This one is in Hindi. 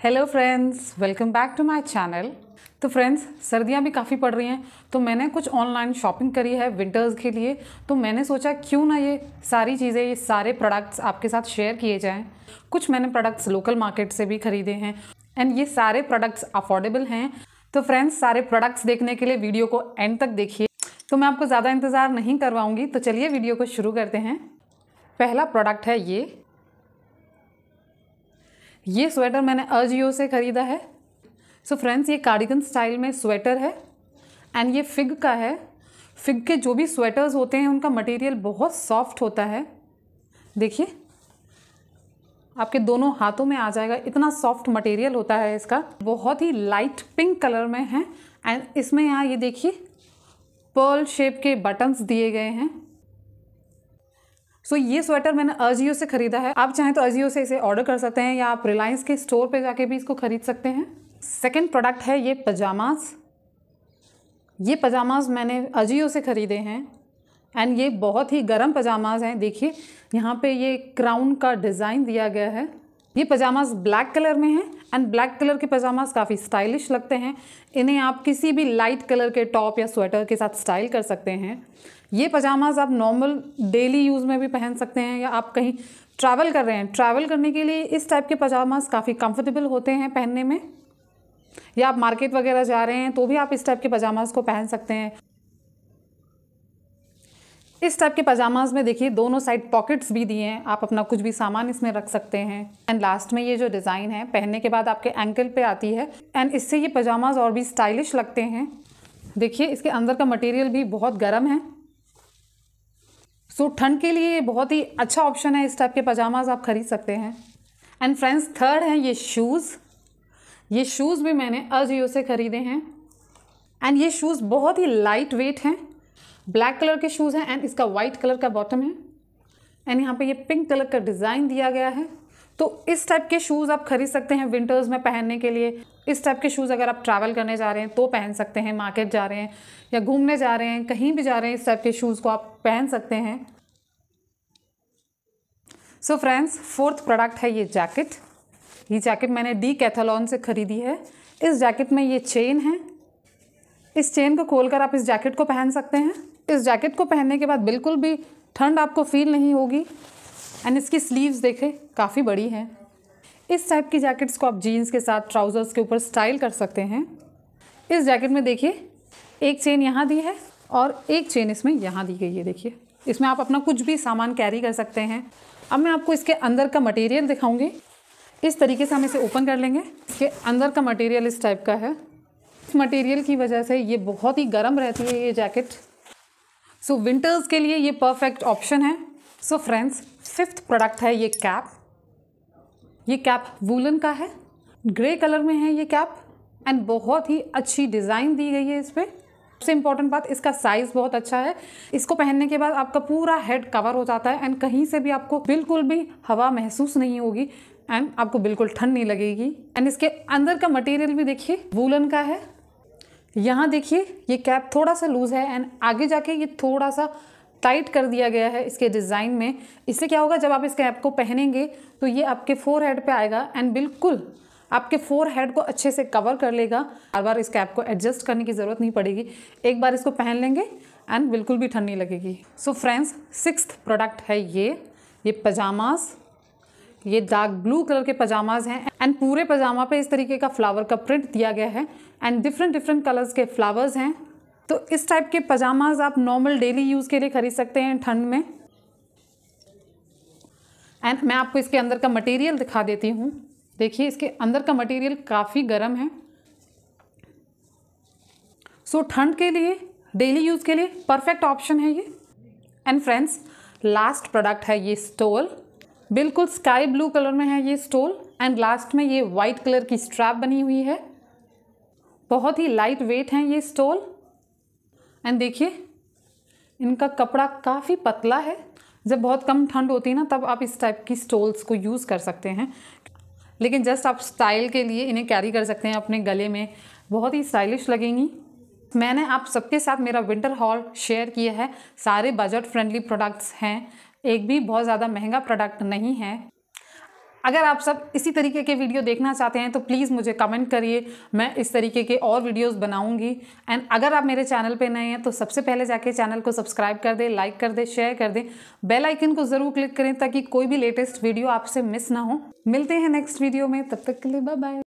Hello friends welcome back to my channel तो फ्रेंड्स सर्दियाँ भी काफ़ी पड़ रही हैं तो मैंने कुछ ऑनलाइन शॉपिंग करी है विंटर्स के लिए तो मैंने सोचा क्यों ना ये सारी चीज़ें, ये सारे प्रोडक्ट्स आपके साथ शेयर किए जाएँ। कुछ मैंने प्रोडक्ट्स लोकल मार्केट से भी ख़रीदे हैं एंड ये सारे प्रोडक्ट्स अफोर्डेबल हैं। तो फ्रेंड्स सारे प्रोडक्ट्स देखने के लिए वीडियो को एंड तक देखिए। तो मैं आपको ज़्यादा इंतज़ार नहीं करवाऊँगी तो चलिए वीडियो को शुरू करते हैं। पहला प्रोडक्ट है ये। ये स्वेटर मैंने अजियो से ख़रीदा है। सो so फ्रेंड्स ये कार्डिगन स्टाइल में स्वेटर है एंड ये फिग का है। फिग के जो भी स्वेटर्स होते हैं, उनका मटेरियल बहुत सॉफ्ट होता है। देखिए, आपके दोनों हाथों में आ जाएगा। इतना सॉफ्ट मटेरियल होता है इसका। बहुत ही लाइट पिंक कलर में है एंड इसमें यहाँ ये देखिए पर्ल शेप के बटन्स दिए गए हैं। सो so, ये स्वेटर मैंने अजियो से ख़रीदा है। आप चाहें तो अजियो से इसे ऑर्डर कर सकते हैं या आप रिलायंस के स्टोर पे जाके भी इसको ख़रीद सकते हैं। सेकंड प्रोडक्ट है ये पजामाज ये पजामाज मैंने अजियो से ख़रीदे हैं। एंड ये बहुत ही गर्म पजामाज हैं। देखिए यहाँ पे ये क्राउन का डिज़ाइन दिया गया है। ये पजामाज ब्लैक कलर में हैं। एंड ब्लैक कलर के पजामाज काफ़ी स्टाइलिश लगते हैं। इन्हें आप किसी भी लाइट कलर के टॉप या स्वेटर के साथ स्टाइल कर सकते हैं। ये पजामाज आप नॉर्मल डेली यूज़ में भी पहन सकते हैं या आप कहीं ट्रैवल कर रहे हैं। ट्रैवल करने के लिए इस टाइप के पजामाज काफ़ी कंफर्टेबल होते हैं पहनने में। या आप मार्केट वगैरह जा रहे हैं तो भी आप इस टाइप के पजामाज को पहन सकते हैं। इस टाइप के पजामाज में देखिए दोनों साइड पॉकेट्स भी दिए हैं। आप अपना कुछ भी सामान इसमें रख सकते हैं। एंड लास्ट में ये जो डिज़ाइन है पहनने के बाद आपके एंकल पे आती है। एंड इससे ये पजामाज और भी स्टाइलिश लगते हैं। देखिए इसके अंदर का मटेरियल भी बहुत गर्म है। सो so, ठंड के लिए बहुत ही अच्छा ऑप्शन है इस टाइप के पजामाज आप खरीद सकते हैं। एंड फ्रेंड्स थर्ड है ये शूज़ ये शूज़ भी मैंने अजियो से ख़रीदे हैं। एंड ये शूज़ बहुत ही लाइट वेट हैं। ब्लैक कलर के शूज़ हैं एंड इसका वाइट कलर का बॉटम है। एंड यहाँ पे ये पिंक कलर का डिज़ाइन दिया गया है। तो इस टाइप के शूज़ आप खरीद सकते हैं विंटर्स में पहनने के लिए। इस टाइप के शूज़ अगर आप ट्रैवल करने जा रहे हैं तो पहन सकते हैं, मार्केट जा रहे हैं या घूमने जा रहे हैं, कहीं भी जा रहे हैं, इस टाइप के शूज़ को आप पहन सकते हैं। सो फ्रेंड्स फोर्थ प्रोडक्ट है ये जैकेट ये जैकेट मैंने डी कैथलॉन से ख़रीदी है। इस जैकेट में ये चेन है। इस चेन को खोलकर आप इस जैकेट को पहन सकते हैं। इस जैकेट को पहनने के बाद बिल्कुल भी ठंड आपको फील नहीं होगी। एंड इसकी स्लीव्स देखें, काफ़ी बड़ी हैं। इस टाइप की जैकेट्स को आप जीन्स के साथ ट्राउज़र्स के ऊपर स्टाइल कर सकते हैं। इस जैकेट में देखिए, एक चेन यहाँ दी है और एक चेन इसमें यहाँ दी गई है, देखिए। इसमें आप अपना कुछ भी सामान कैरी कर सकते हैं। अब मैं आपको इसके अंदर का मटेरियल दिखाऊँगी। इस तरीके से हम इसे ओपन कर लेंगे। इसके अंदर का मटेरियल इस टाइप का है। इस मटेरियल की वजह से ये बहुत ही गर्म रहती है ये जैकेट सो विंटर्स के लिए ये परफेक्ट ऑप्शन है. सो फ्रेंड्स फिफ्थ प्रोडक्ट है ये कैप ये कैप वूलन का है. ग्रे कलर में है ये कैप एंड बहुत ही अच्छी डिज़ाइन दी गई है इस पर सबसे इंपॉर्टेंट बात, इसका साइज़ बहुत अच्छा है. इसको पहनने के बाद आपका पूरा हेड कवर हो जाता है एंड कहीं से भी आपको बिल्कुल भी हवा महसूस नहीं होगी एंड आपको बिल्कुल ठंड नहीं लगेगी. एंड इसके अंदर का मटेरियल भी देखिए वूलन का है. यहाँ देखिए, ये कैप थोड़ा सा लूज़ है एंड आगे जाके ये थोड़ा सा टाइट कर दिया गया है इसके डिज़ाइन में। इससे क्या होगा, जब आप इस कैप को पहनेंगे तो ये आपके फोर हेड पर आएगा एंड बिल्कुल आपके फोर हेड को अच्छे से कवर कर लेगा। बार बार इस कैप को एडजस्ट करने की ज़रूरत नहीं पड़ेगी। एक बार इसको पहन लेंगे एंड बिल्कुल भी ठंड नहीं लगेगी। सो फ्रेंड्स सिक्स प्रोडक्ट है ये। ये पजामाज ये डार्क ब्लू कलर के पजामाज हैं एंड पूरे पजामा पे इस तरीके का फ्लावर का प्रिंट दिया गया है। एंड डिफरेंट डिफरेंट कलर्स के फ्लावर्स हैं। तो इस टाइप के पजामाज आप नॉर्मल डेली यूज़ के लिए खरीद सकते हैं ठंड में। एंड मैं आपको इसके अंदर का मटेरियल दिखा देती हूँ। देखिए इसके अंदर का मटेरियल काफ़ी गर्म है। सो so, ठंड के लिए डेली यूज़ के लिए परफेक्ट ऑप्शन है ये। एंड फ्रेंड्स लास्ट प्रोडक्ट है ये स्टोल बिल्कुल स्काई ब्लू कलर में है ये स्टोल एंड लास्ट में ये वाइट कलर की स्ट्रैप बनी हुई है। बहुत ही लाइट वेट हैं ये स्टोल। एंड देखिए, इनका कपड़ा काफ़ी पतला है। जब बहुत कम ठंड होती है ना, तब आप इस टाइप की स्टोल्स को यूज़ कर सकते हैं। लेकिन जस्ट आप स्टाइल के लिए इन्हें कैरी कर सकते हैं अपने गले में। बहुत ही स्टाइलिश लगेंगी। मैंने आप सबके साथ मेरा विंटर हॉल शेयर किया है। सारे बजट फ्रेंडली प्रोडक्ट्स हैं। एक भी बहुत ज़्यादा महँगा प्रोडक्ट नहीं है। अगर आप सब इसी तरीके के वीडियो देखना चाहते हैं तो प्लीज़ मुझे कमेंट करिए। मैं इस तरीके के और वीडियोस बनाऊँगी। एंड अगर आप मेरे चैनल पे नए हैं तो सबसे पहले जाके चैनल को सब्सक्राइब कर दें लाइक कर दें शेयर कर दें। बेल आइकन को ज़रूर क्लिक करें, ताकि कोई भी लेटेस्ट वीडियो आपसे मिस ना हो। मिलते हैं नेक्स्ट वीडियो में। तब तक के लिए बाय